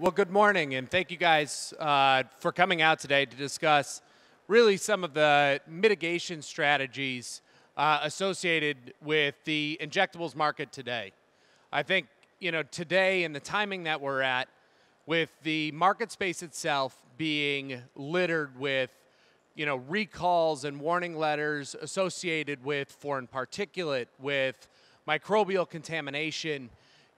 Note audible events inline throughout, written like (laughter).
Well, good morning, and thank you guys uh, for coming out today to discuss really some of the mitigation strategies uh, associated with the injectables market today. I think, you know, today and the timing that we're at, with the market space itself being littered with, you know, recalls and warning letters associated with foreign particulate, with microbial contamination,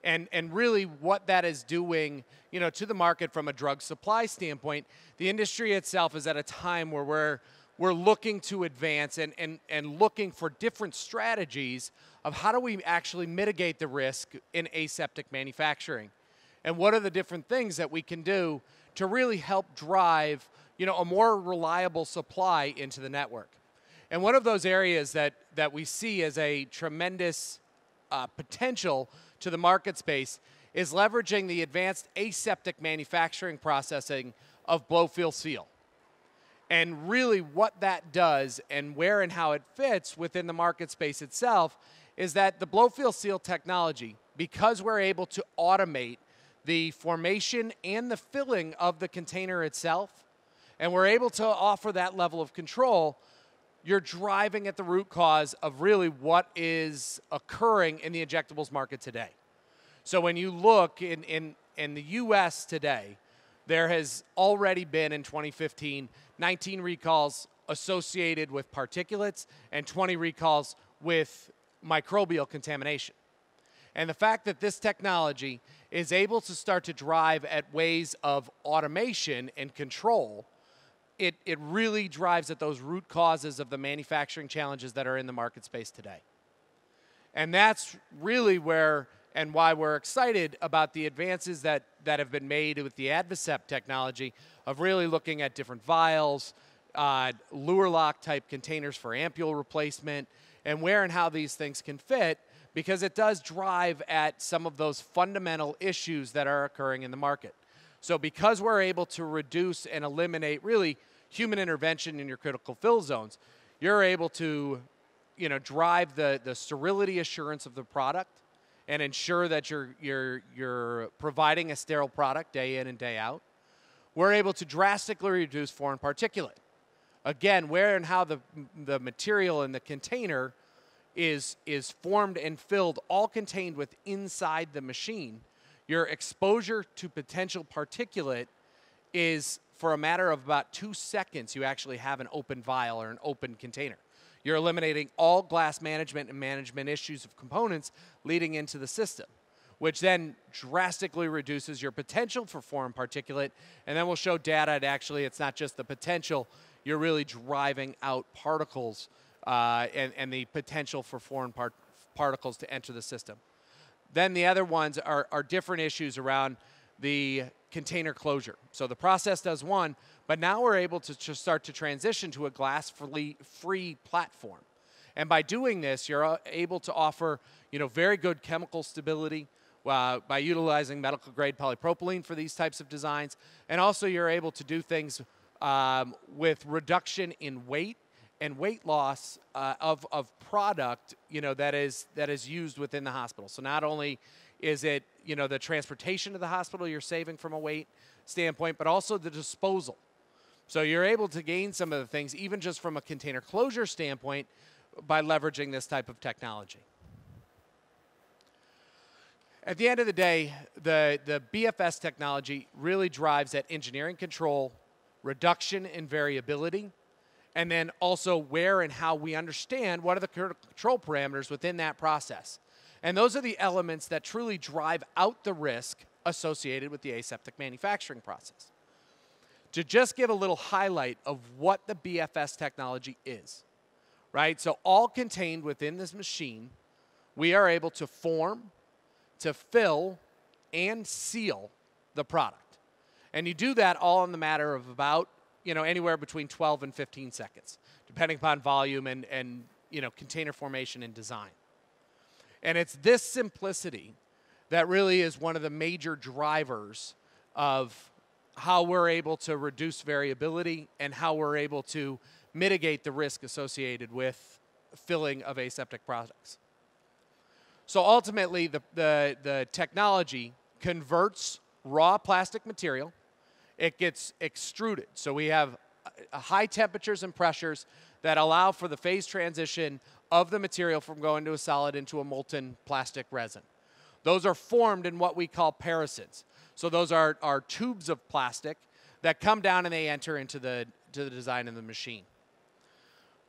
and, and really what that is doing you know, to the market from a drug supply standpoint. The industry itself is at a time where we're, we're looking to advance and, and, and looking for different strategies of how do we actually mitigate the risk in aseptic manufacturing. And what are the different things that we can do to really help drive you know, a more reliable supply into the network. And one of those areas that, that we see as a tremendous uh, potential to the market space is leveraging the advanced aseptic manufacturing processing of blow-fill seal. And really what that does and where and how it fits within the market space itself is that the blow-fill seal technology, because we're able to automate the formation and the filling of the container itself, and we're able to offer that level of control, you're driving at the root cause of really what is occurring in the injectables market today. So when you look in, in, in the US today, there has already been in 2015 19 recalls associated with particulates and 20 recalls with microbial contamination. And the fact that this technology is able to start to drive at ways of automation and control it, it really drives at those root causes of the manufacturing challenges that are in the market space today. And that's really where and why we're excited about the advances that, that have been made with the Advasept technology of really looking at different vials, uh, luer lock type containers for ampule replacement, and where and how these things can fit because it does drive at some of those fundamental issues that are occurring in the market. So because we're able to reduce and eliminate really human intervention in your critical fill zones, you're able to you know, drive the, the sterility assurance of the product and ensure that you're, you're, you're providing a sterile product day in and day out. We're able to drastically reduce foreign particulate. Again, where and how the, the material in the container is, is formed and filled, all contained with inside the machine, your exposure to potential particulate is for a matter of about two seconds, you actually have an open vial or an open container. You're eliminating all glass management and management issues of components leading into the system, which then drastically reduces your potential for foreign particulate. And then we'll show data that actually it's not just the potential, you're really driving out particles uh, and, and the potential for foreign part particles to enter the system. Then the other ones are, are different issues around the container closure. So the process does one, but now we're able to start to transition to a glass-free platform. And by doing this, you're uh, able to offer you know, very good chemical stability uh, by utilizing medical grade polypropylene for these types of designs. And also you're able to do things um, with reduction in weight and weight loss uh, of, of product you know, that, is, that is used within the hospital. So not only is it you know the transportation to the hospital you're saving from a weight standpoint, but also the disposal. So you're able to gain some of the things even just from a container closure standpoint by leveraging this type of technology. At the end of the day, the, the BFS technology really drives at engineering control, reduction in variability, and then also where and how we understand what are the control parameters within that process. And those are the elements that truly drive out the risk associated with the aseptic manufacturing process. To just give a little highlight of what the BFS technology is, right? So, all contained within this machine, we are able to form, to fill, and seal the product. And you do that all in the matter of about, you know, anywhere between 12 and 15 seconds, depending upon volume and, and you know, container formation and design. And it's this simplicity that really is one of the major drivers of how we're able to reduce variability and how we're able to mitigate the risk associated with filling of aseptic products. So ultimately, the, the, the technology converts raw plastic material. It gets extruded. So we have uh, high temperatures and pressures that allow for the phase transition of the material from going to a solid into a molten plastic resin. Those are formed in what we call parisons. So those are, are tubes of plastic that come down and they enter into the, to the design of the machine.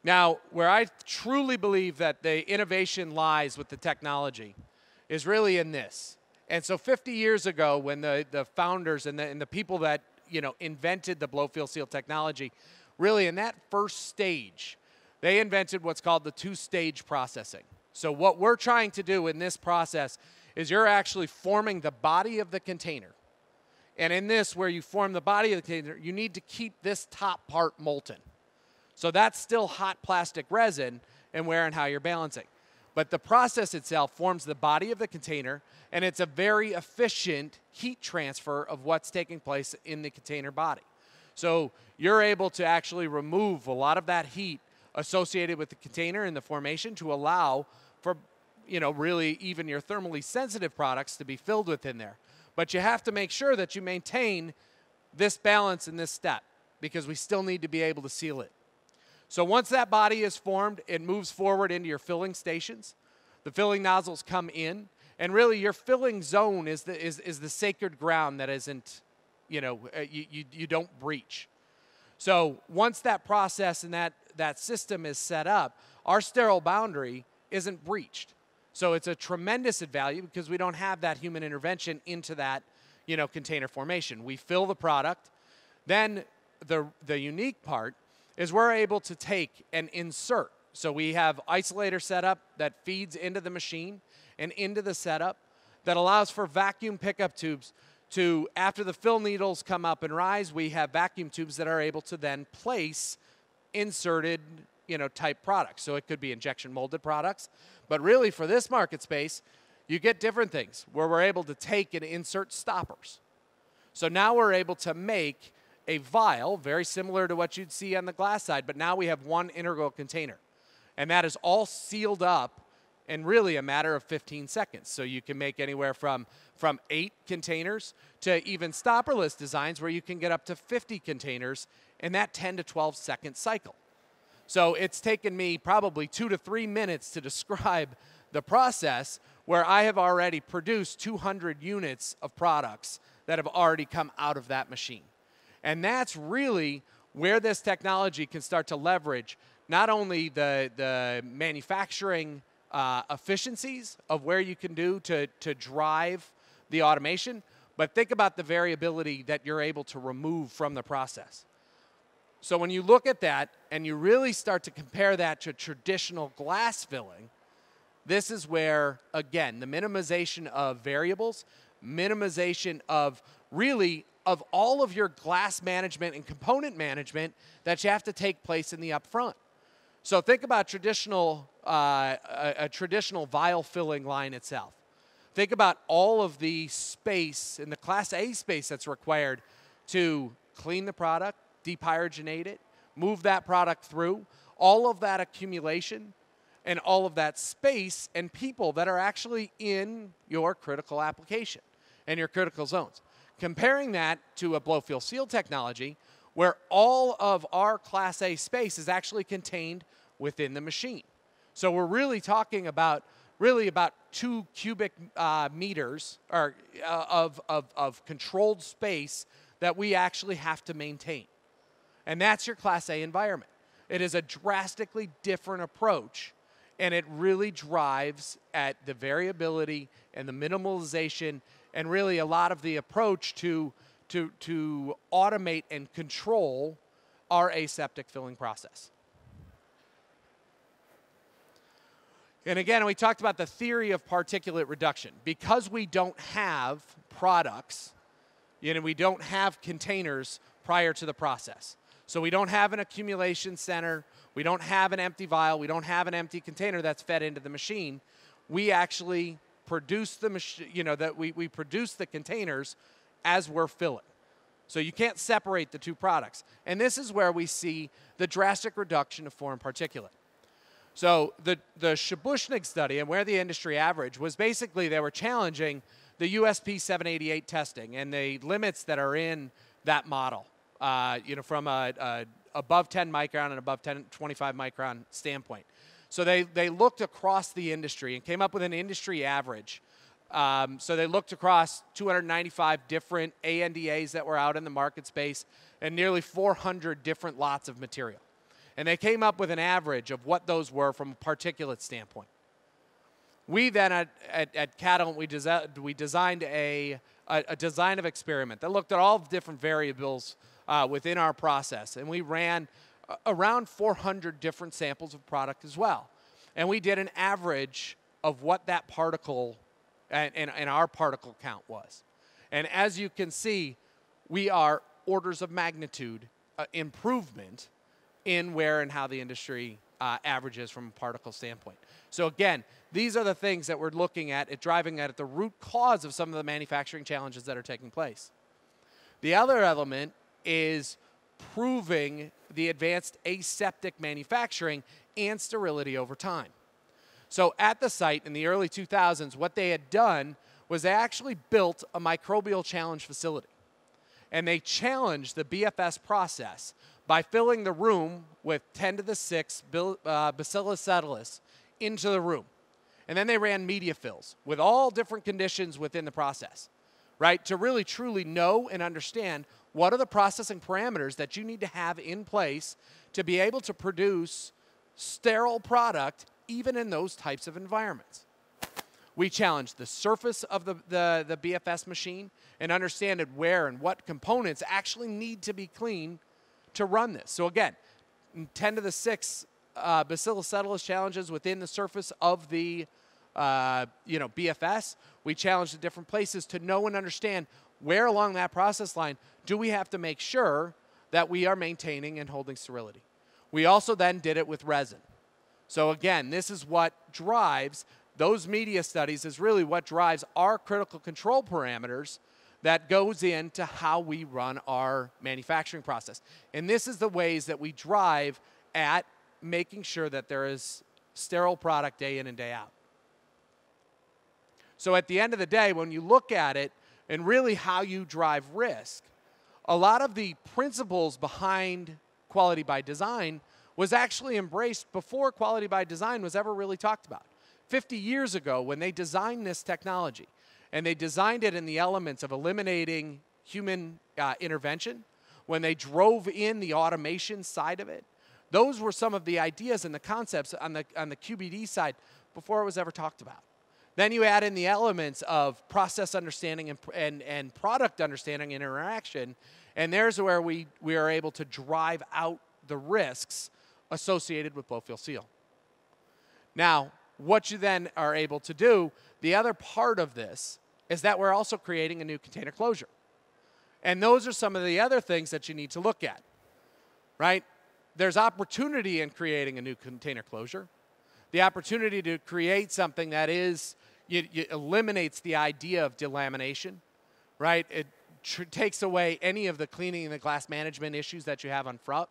Now, where I truly believe that the innovation lies with the technology is really in this. And so 50 years ago, when the, the founders and the, and the people that you know invented the blow fill seal technology, really in that first stage, they invented what's called the two-stage processing. So what we're trying to do in this process is you're actually forming the body of the container. And in this, where you form the body of the container, you need to keep this top part molten. So that's still hot plastic resin and where and how you're balancing. But the process itself forms the body of the container, and it's a very efficient heat transfer of what's taking place in the container body. So you're able to actually remove a lot of that heat associated with the container and the formation to allow for, you know, really even your thermally sensitive products to be filled within there. But you have to make sure that you maintain this balance in this step because we still need to be able to seal it. So once that body is formed, it moves forward into your filling stations. The filling nozzles come in, and really your filling zone is the, is, is the sacred ground that isn't, you know, uh, you, you, you don't breach. So once that process and that, that system is set up, our sterile boundary isn't breached. So it's a tremendous value because we don't have that human intervention into that, you know, container formation. We fill the product. Then the, the unique part is we're able to take and insert. So we have isolator setup that feeds into the machine and into the setup that allows for vacuum pickup tubes to, after the fill needles come up and rise, we have vacuum tubes that are able to then place inserted, you know, type products. So it could be injection molded products, but really for this market space, you get different things where we're able to take and insert stoppers. So now we're able to make a vial, very similar to what you'd see on the glass side, but now we have one integral container. And that is all sealed up in really a matter of 15 seconds. So you can make anywhere from, from eight containers to even stopperless designs where you can get up to 50 containers in that 10 to 12 second cycle. So it's taken me probably two to three minutes to (laughs) describe the process where I have already produced 200 units of products that have already come out of that machine. And that's really where this technology can start to leverage not only the, the manufacturing uh, efficiencies of where you can do to, to drive the automation, but think about the variability that you're able to remove from the process. So when you look at that and you really start to compare that to traditional glass filling, this is where, again, the minimization of variables, minimization of really of all of your glass management and component management that you have to take place in the upfront. So think about traditional uh, a, a traditional vial filling line itself. Think about all of the space in the Class A space that's required to clean the product, depyrogenate it, move that product through, all of that accumulation and all of that space and people that are actually in your critical application and your critical zones. Comparing that to a blow fill seal technology where all of our Class A space is actually contained within the machine. So we're really talking about really about two cubic uh, meters or, uh, of, of, of controlled space that we actually have to maintain. And that's your Class A environment. It is a drastically different approach, and it really drives at the variability and the minimalization and really a lot of the approach to, to, to automate and control our aseptic filling process. And again, we talked about the theory of particulate reduction. Because we don't have products, you know, we don't have containers prior to the process. So we don't have an accumulation center, we don't have an empty vial, we don't have an empty container that's fed into the machine. We actually produce the machine, you know, that we, we produce the containers as we're filling. So you can't separate the two products. And this is where we see the drastic reduction of foreign particulate. So the, the Shabushnig study and where the industry average was basically they were challenging the USP 788 testing and the limits that are in that model. Uh, you know, from a, a above 10 micron and above 10, 25 micron standpoint. So they, they looked across the industry and came up with an industry average. Um, so they looked across 295 different ANDAs that were out in the market space and nearly 400 different lots of material. And they came up with an average of what those were from a particulate standpoint. We then at, at, at we, desi- we designed a, a, a, design of experiment that looked at all the different variables uh, within our process. And we ran around 400 different samples of product as well. And we did an average of what that particle and, and, and, our particle count was. And as you can see, we are orders of magnitude uh, improvement in where and how the industry uh, averages from a particle standpoint. So again, these are the things that we're looking at, at driving at the root cause of some of the manufacturing challenges that are taking place. The other element is proving the advanced aseptic manufacturing and sterility over time. So at the site in the early 2000s, what they had done was they actually built a microbial challenge facility. And they challenged the BFS process by filling the room with 10 to the 6 uh, Bacillus subtilis into the room. And then they ran media fills with all different conditions within the process, right? To really truly know and understand what are the processing parameters that you need to have in place to be able to produce sterile product even in those types of environments. We challenged the surface of the, the, the BFS machine and understood where and what components actually need to be clean to run this. So again, 10 to the 6 uh, Bacillus subtilis challenges within the surface of the uh, you know, BFS. We challenge the different places to know and understand where along that process line do we have to make sure that we are maintaining and holding sterility. We also then did it with resin. So again, this is what drives those media studies is really what drives our critical control parameters that goes into how we run our manufacturing process. And this is the ways that we drive at making sure that there is sterile product day in and day out. So at the end of the day, when you look at it and really how you drive risk, a lot of the principles behind quality by design was actually embraced before quality by design was ever really talked about. 50 years ago, when they designed this technology, and they designed it in the elements of eliminating human uh, intervention, when they drove in the automation side of it, those were some of the ideas and the concepts on the, on the QBD side before it was ever talked about. Then you add in the elements of process understanding and, and, and product understanding and interaction, and there's where we, we are able to drive out the risks associated with blow seal. Now, what you then are able to do, the other part of this is that we're also creating a new container closure. And those are some of the other things that you need to look at, right? There's opportunity in creating a new container closure. The opportunity to create something that is it, it eliminates the idea of delamination, right? It tr- takes away any of the cleaning and the glass management issues that you have on front.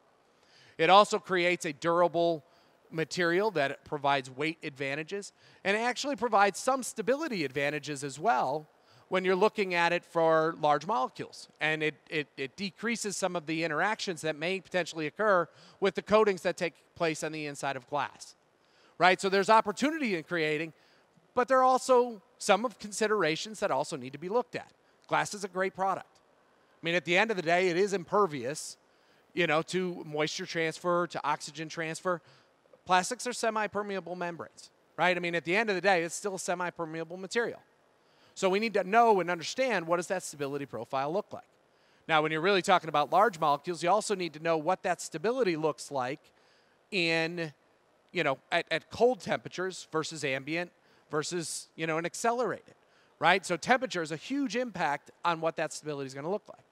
It also creates a durable material that provides weight advantages and actually provides some stability advantages as well when you're looking at it for large molecules. And it, it, it, decreases some of the interactions that may potentially occur with the coatings that take place on the inside of glass. Right? So there's opportunity in creating, but there are also some of considerations that also need to be looked at. Glass is a great product. I mean, at the end of the day, it is impervious, you know, to moisture transfer, to oxygen transfer. Plastics are semi-permeable membranes, right? I mean, at the end of the day, it's still a semi-permeable material. So we need to know and understand what does that stability profile look like. Now, when you're really talking about large molecules, you also need to know what that stability looks like in, you know, at, at cold temperatures versus ambient versus, you know, an accelerated, right? So temperature is a huge impact on what that stability is going to look like.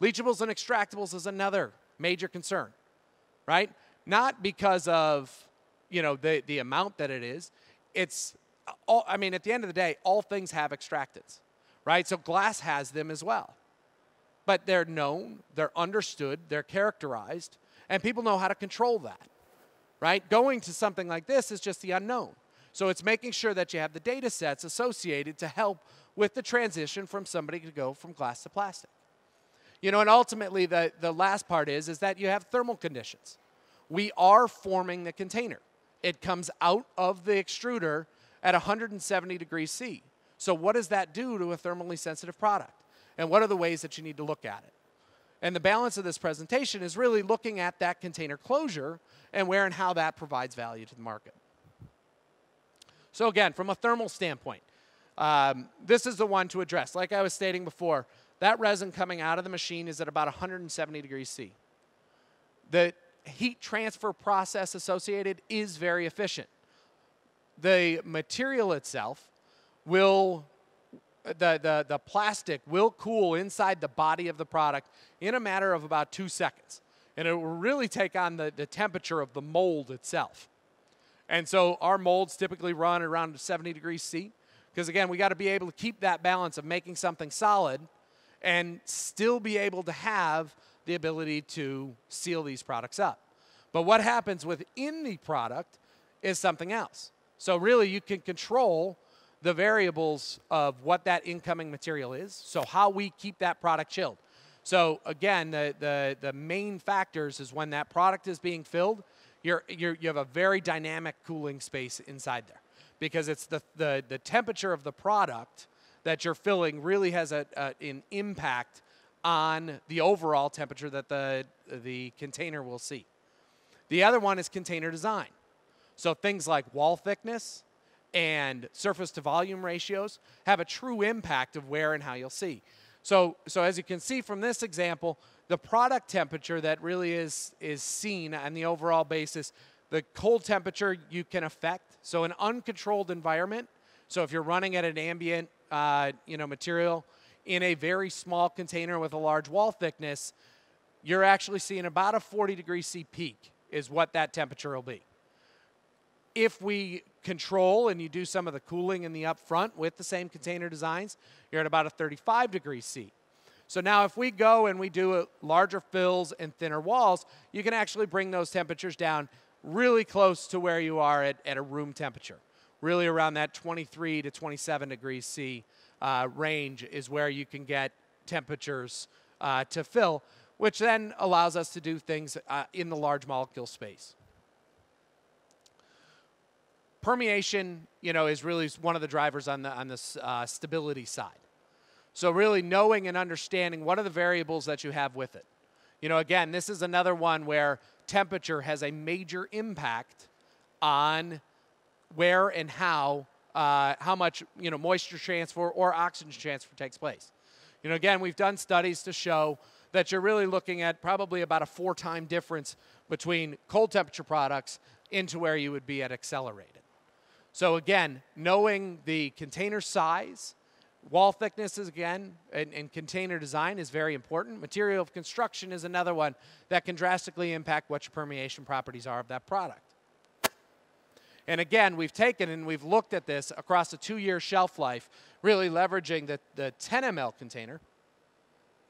Leachables and extractables is another major concern, right? Not because of, you know, the, the amount that it is. It's, all, I mean, at the end of the day, all things have extractants, right? So glass has them as well. But they're known, they're understood, they're characterized, and people know how to control that, right? Going to something like this is just the unknown. So it's making sure that you have the data sets associated to help with the transition from somebody to go from glass to plastic. You know, and ultimately the, the last part is, is that you have thermal conditions. We are forming the container. It comes out of the extruder at 170 degrees C. So what does that do to a thermally sensitive product? And what are the ways that you need to look at it? And the balance of this presentation is really looking at that container closure and where and how that provides value to the market. So again, from a thermal standpoint, um, this is the one to address. Like I was stating before, that resin coming out of the machine is at about 170 degrees C. The heat transfer process associated is very efficient. The material itself will, the, the, the plastic will cool inside the body of the product in a matter of about two seconds. And it will really take on the, the temperature of the mold itself. And so our molds typically run around 70 degrees C. Because again, we got to be able to keep that balance of making something solid and still be able to have the ability to seal these products up. But what happens within the product is something else. So really you can control the variables of what that incoming material is, so how we keep that product chilled. So again, the, the, the main factors is when that product is being filled, you're, you're, you have a very dynamic cooling space inside there because it's the, the, the temperature of the product that you're filling really has a, a, an impact on the overall temperature that the, the container will see. The other one is container design. So things like wall thickness and surface to volume ratios have a true impact of where and how you'll see. So, so as you can see from this example, the product temperature that really is, is seen on the overall basis, the cold temperature you can affect. So an uncontrolled environment, so if you're running at an ambient uh, you know, material in a very small container with a large wall thickness, you're actually seeing about a 40 degree C peak is what that temperature will be. If we control and you do some of the cooling in the up front with the same container designs, you're at about a 35 degree C. So now if we go and we do larger fills and thinner walls, you can actually bring those temperatures down really close to where you are at, at a room temperature. Really around that 23 to 27 degrees C uh, range is where you can get temperatures uh, to fill, which then allows us to do things uh, in the large molecule space. Permeation, you know, is really one of the drivers on the on the uh, stability side. So really knowing and understanding what are the variables that you have with it. You know, again, this is another one where temperature has a major impact on where and how uh, how much you know moisture transfer or oxygen transfer takes place. You know, again, we've done studies to show that you're really looking at probably about a four-time difference between cold temperature products into where you would be at accelerated. So again, knowing the container size, Wall thickness is again, and, and, container design is very important. Material of construction is another one that can drastically impact what your permeation properties are of that product. And again, we've taken and we've looked at this across a two-year shelf life, really leveraging the, the 10 ml container.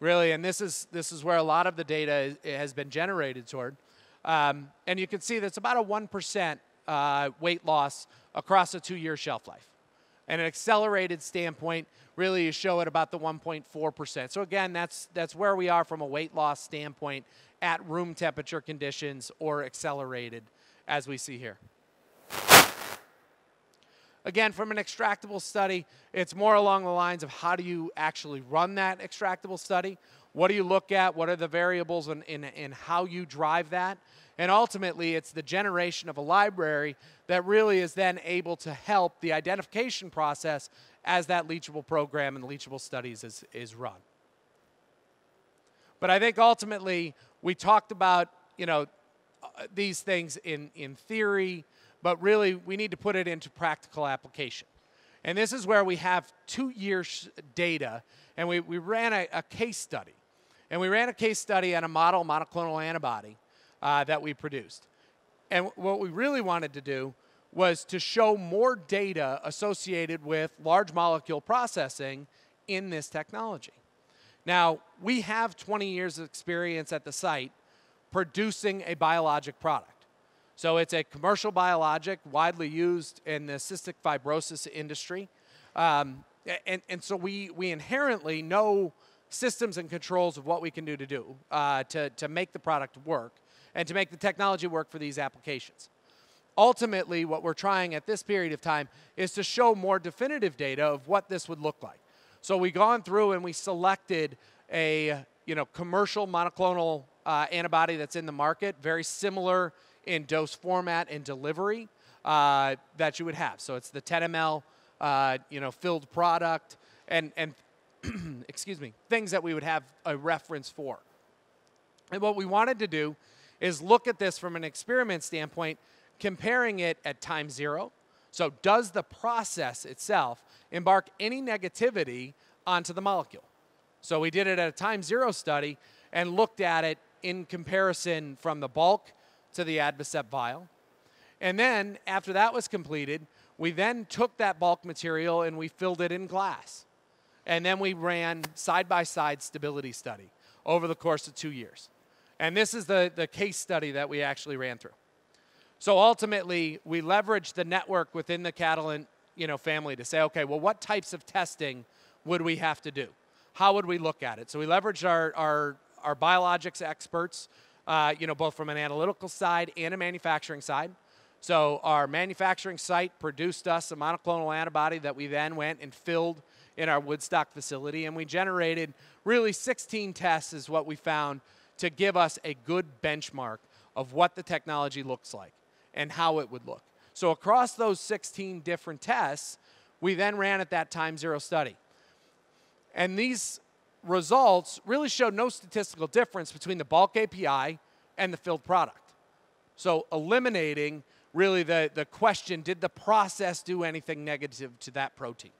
Really, and this is, this is where a lot of the data is, has been generated toward. Um, and you can see that's about a 1% uh, weight loss across a two-year shelf life. And an accelerated standpoint, really you show it about the 1.4%. So again, that's, that's where we are from a weight loss standpoint at room temperature conditions or accelerated as we see here. Again, from an extractable study, it's more along the lines of how do you actually run that extractable study? What do you look at? What are the variables in, in, in how you drive that? And ultimately, it's the generation of a library that really is then able to help the identification process as that leachable program and leachable studies is, is run. But I think ultimately, we talked about, you know, uh, these things in, in theory, but really we need to put it into practical application. And this is where we have two years data, and we, we ran a, a case study. And we ran a case study on a model monoclonal antibody uh, that we produced. And what we really wanted to do was to show more data associated with large molecule processing in this technology. Now, we have 20 years of experience at the site producing a biologic product. So it's a commercial biologic widely used in the cystic fibrosis industry. Um, and, and so we, we inherently know systems and controls of what we can do to do uh, to, to make the product work and to make the technology work for these applications. Ultimately, what we're trying at this period of time is to show more definitive data of what this would look like. So we've gone through and we selected a you know commercial monoclonal uh, antibody that's in the market, very similar in dose format and delivery uh, that you would have. So it's the 10 ml uh, you know filled product and and (clears throat) excuse me things that we would have a reference for. And what we wanted to do is look at this from an experiment standpoint, comparing it at time zero. So, does the process itself embark any negativity onto the molecule? So, we did it at a time zero study and looked at it in comparison from the bulk to the Advasept vial. And then, after that was completed, we then took that bulk material and we filled it in glass. And then we ran side by side stability study over the course of two years. And this is the, the case study that we actually ran through. So ultimately, we leveraged the network within the Catalent you know, family to say, okay, well, what types of testing would we have to do? How would we look at it? So we leveraged our, our, our biologics experts, uh, you know, both from an analytical side and a manufacturing side. So our manufacturing site produced us a monoclonal antibody that we then went and filled in our Woodstock facility, and we generated really 16 tests is what we found to give us a good benchmark of what the technology looks like and how it would look. So across those 16 different tests, we then ran at that time zero study. And these results really showed no statistical difference between the bulk API and the filled product. So eliminating really the, the question, did the process do anything negative to that protein?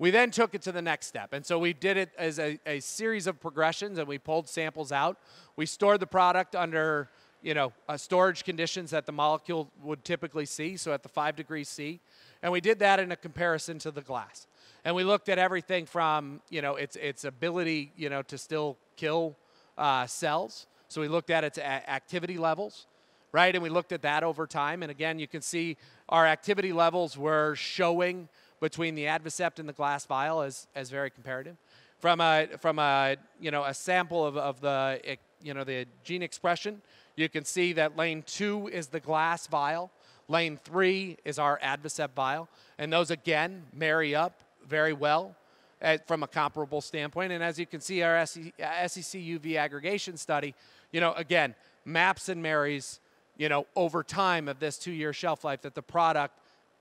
We then took it to the next step. And so we did it as a, a series of progressions and we pulled samples out. We stored the product under you know, uh, storage conditions that the molecule would typically see, so at the 5 degrees C. And we did that in a comparison to the glass. And we looked at everything from, you know, its, its ability, you know, to still kill uh, cells. So we looked at its activity levels, right? And we looked at that over time. And again, you can see our activity levels were showing between the Advasept and the glass vial as, as very comparative. From a, from a, you know, a sample of, of the, you know, the gene expression, you can see that lane two is the glass vial. Lane three is our Advasept vial. And those, again, marry up very well at, from a comparable standpoint. And as you can see, our SEC UV aggregation study, you know, again, maps and marries, you know, over time of this two-year shelf life that the product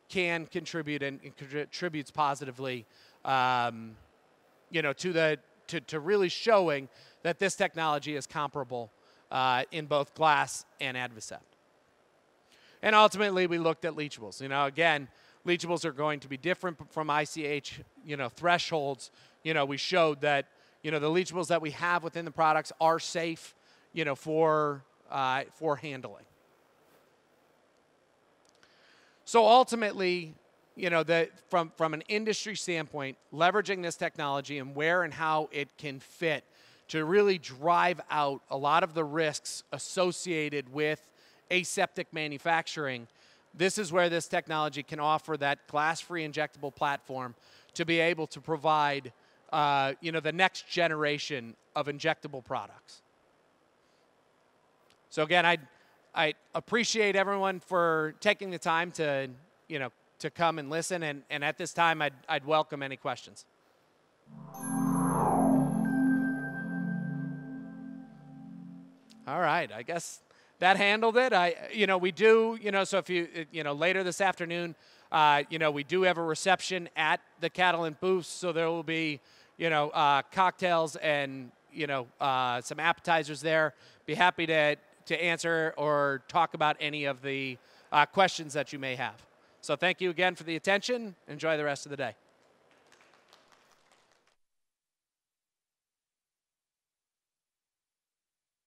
can contribute and, and contributes positively, um, you know, to the to, to really showing that this technology is comparable uh, in both glass and Advasept. And ultimately, we looked at leachables. You know, again, leachables are going to be different from ICH, you know, thresholds. You know, we showed that, you know, the leachables that we have within the products are safe, you know, for, uh, for handling. So ultimately, you know, the, from, from an industry standpoint, leveraging this technology and where and how it can fit to really drive out a lot of the risks associated with aseptic manufacturing, this is where this technology can offer that glass-free injectable platform to be able to provide, uh, you know, the next generation of injectable products. So again, I I appreciate everyone for taking the time to, you know, to come and listen. And, and at this time, I'd, I'd welcome any questions. All right, I guess that handled it. I, you know, we do, you know, so if you, you know, later this afternoon, uh, you know, we do have a reception at the Catalent booth, so there will be, you know, uh, cocktails and, you know, uh, some appetizers there. Be happy to to answer or talk about any of the uh, questions that you may have. So thank you again for the attention. Enjoy the rest of the day.